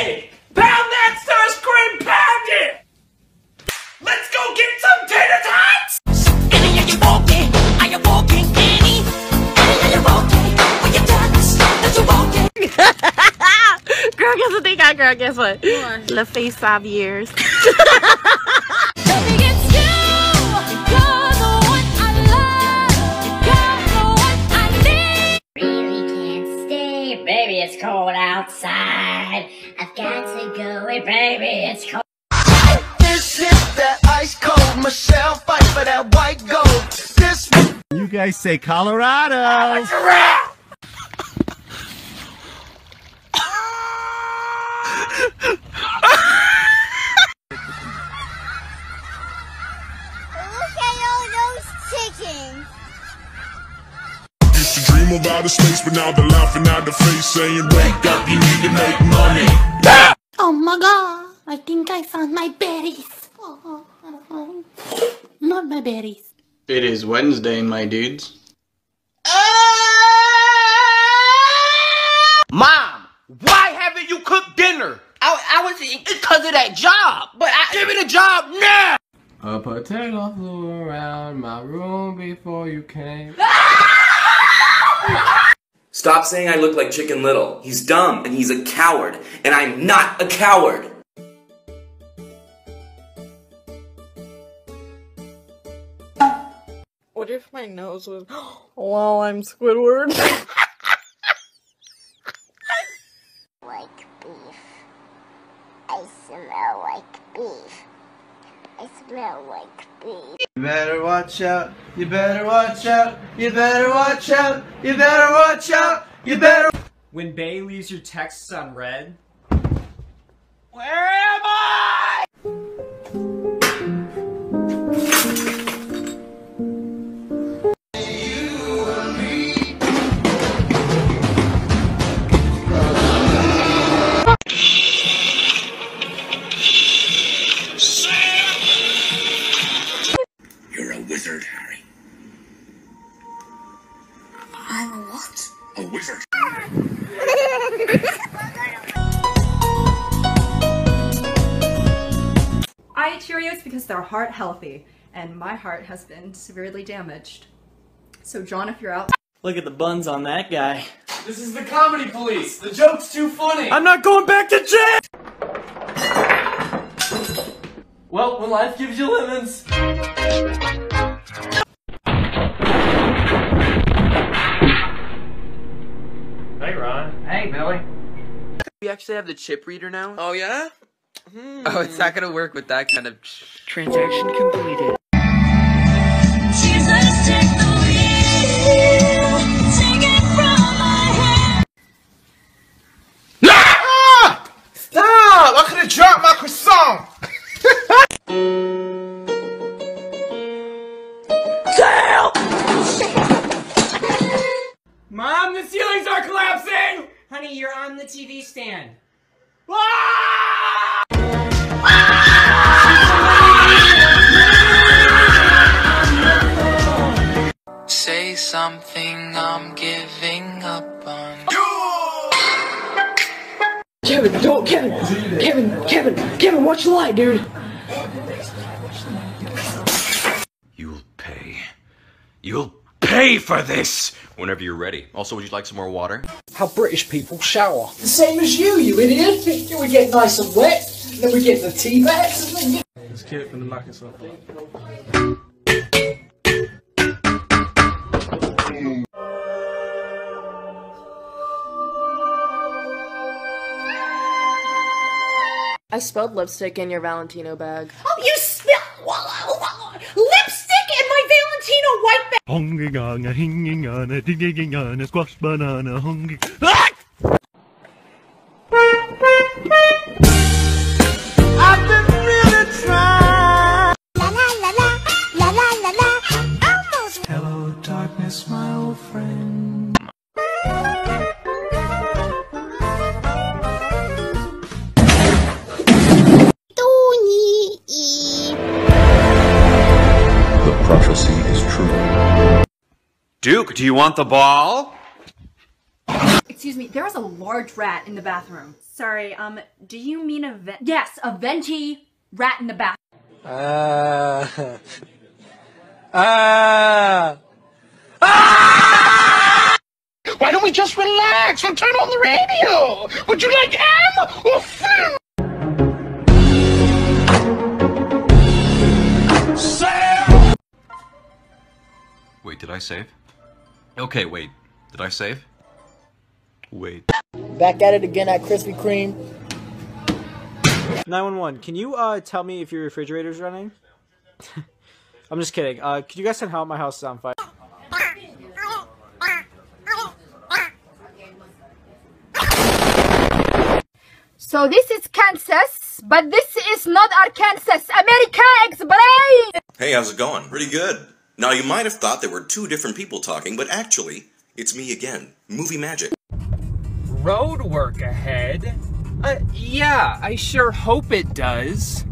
Hey! Pound that Starscream, pound it! Let's go get some tater tots! Annie, are you walking? Are you walking, Annie? Annie, are you walking? Will you dance? That you walking? Girl, guess what they got, girl? Guess what? Le Face five years. Baby, it's you. You're the one I love. You're the one I need. really can't stay. Baby, it's cold outside. I've got to go away, baby, it's cold. This is that ice cold Michelle fight for that white gold. This You guys say Colorado. Look dream of space, but now they're laughing at the face, saying, Wake up, you need to make money. Oh my god. I think I found my berries. Oh, not my berries. It is Wednesday, my dudes. Mom, why haven't you cooked dinner? I, I was because of that job, but I give me the job now. A potato flew around my room before you came. Stop saying I look like Chicken Little. He's dumb and he's a coward, and I'm not a coward. What if my nose was. Wow, I'm Squidward. Like beef. I smell like beef. I smell like beef. You better watch out. You better watch out. You better watch out. You better watch out. You better. When Bay leaves your texts on red, You're Cheerios because they're heart healthy, and my heart has been severely damaged. So, John, if you're out, look at the buns on that guy. This is the comedy police. The joke's too funny. I'm not going back to jail. Well, when life gives you lemons. Hey, Ron. Hey, Billy. We actually have the chip reader now? Oh yeah. Oh, it's not gonna work with that kind of. Transaction completed. Jesus, take the wheel. Take it from my hand. Stop! I could have dropped my croissant. Mom, the ceilings are collapsing. Honey, you're on the TV stand. Say something, I'm giving up on. Kevin, don't, Kevin, Kevin, Kevin, Kevin, watch the light, dude. You'll pay. You'll pay for this whenever you're ready. Also, would you like some more water? How British people shower. The same as you, you idiot. We get nice and wet, then we get the tea bags, and then you. This kid finna knock himself. I spilled lipstick in your Valentino bag. Oh, you smell lipstick in my Valentino white bag. Hungry gonna hinging on a digging on a squash banana hungry. I've ah! Darkness, my old friend. The prophecy is true. Duke, do you want the ball? excuse me, there is a large rat in the bathroom. Sorry, um, do you mean a vent? Yes, a venti rat in the bath. Uh, uh, Why don't we just relax and turn on the radio? Would you like ham or food? Wait, did I save? Okay, wait. Did I save? Wait. Back at it again at Krispy Kreme. 911, can you uh, tell me if your refrigerator's running? I'm just kidding. Uh, could you guys send help? My house is on fire. So this is Kansas, but this is not Arkansas. America explain! Hey, how's it going? Pretty good. Now, you might have thought there were two different people talking, but actually, it's me again. Movie magic. Road work ahead? Uh, yeah, I sure hope it does.